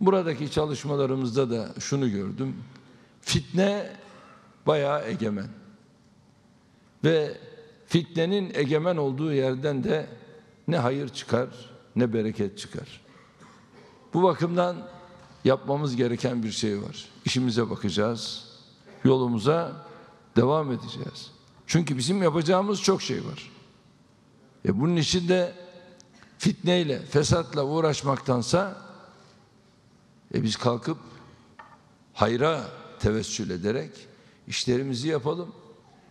Buradaki çalışmalarımızda da şunu gördüm. Fitne bayağı egemen. Ve fitnenin egemen olduğu yerden de ne hayır çıkar ne bereket çıkar. Bu bakımdan yapmamız gereken bir şey var. İşimize bakacağız. Yolumuza devam edeceğiz. Çünkü bizim yapacağımız çok şey var. E bunun için de fitneyle, fesatla uğraşmaktansa e biz kalkıp hayra tevessül ederek işlerimizi yapalım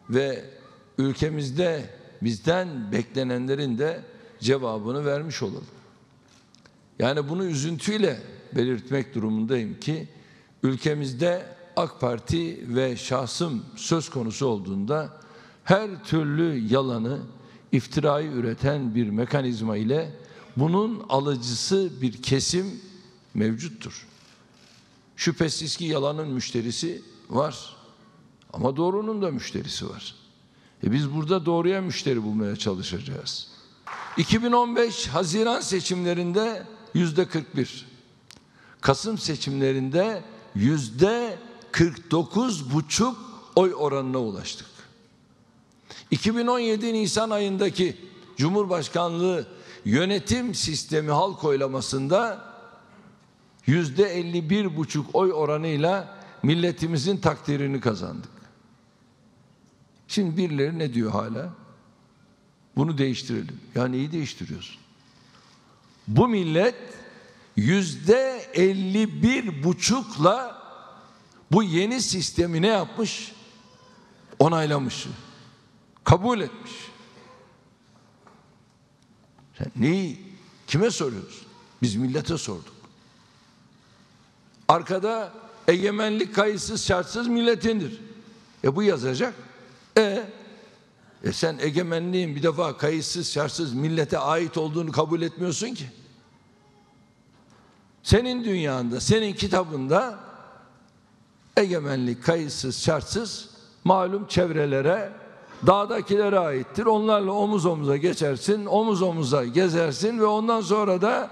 ve ülkemizde bizden beklenenlerin de cevabını vermiş olalım. Yani bunu üzüntüyle belirtmek durumundayım ki ülkemizde AK Parti ve şahsım söz konusu olduğunda her türlü yalanı, iftirayı üreten bir mekanizma ile bunun alıcısı bir kesim mevcuttur. Şüphesiz ki yalanın müşterisi var. Ama doğrunun da müşterisi var. E biz burada doğruya müşteri bulmaya çalışacağız. 2015 Haziran seçimlerinde yüzde 41. Kasım seçimlerinde yüzde 49 buçuk oy oranına ulaştık. 2017 Nisan ayındaki Cumhurbaşkanlığı yönetim sistemi halk oylamasında yüzde 51 buçuk oy oranıyla milletimizin takdirini kazandık. Şimdi birileri ne diyor hala? Bunu değiştirelim. Ya neyi değiştiriyorsun? Bu millet yüzde 51 buçukla bu yeni sistemi ne yapmış? Onaylamış. Kabul etmiş. Sen neyi, kime soruyorsun? Biz millete sorduk. Arkada egemenlik kayıtsız şartsız milletindir. E bu yazacak. E, e sen egemenliğin bir defa kayıtsız şartsız millete ait olduğunu kabul etmiyorsun ki. Senin dünyanda, senin kitabında egemenlik kayıtsız şartsız malum çevrelere dağdakilere aittir. Onlarla omuz omuza geçersin, omuz omuza gezersin ve ondan sonra da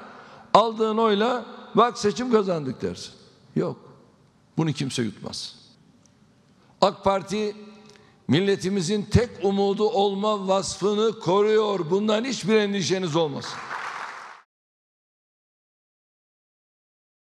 aldığın oyla bak seçim kazandık dersin. Yok. Bunu kimse yutmaz. AK Parti milletimizin tek umudu olma vasfını koruyor. Bundan hiçbir endişeniz olmasın.